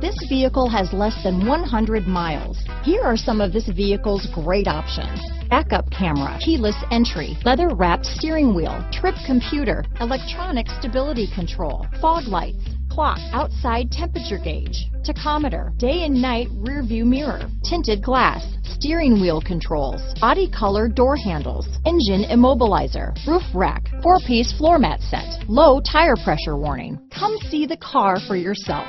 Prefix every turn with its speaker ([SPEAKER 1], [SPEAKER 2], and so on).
[SPEAKER 1] This vehicle has less than 100 miles. Here are some of this vehicle's great options. Backup camera, keyless entry, leather wrapped steering wheel, trip computer, electronic stability control, fog lights, clock, outside temperature gauge, tachometer, day and night rear view mirror, tinted glass, steering wheel controls, body color door handles, engine immobilizer, roof rack, four-piece floor mat set, low tire pressure warning. Come see the car for yourself.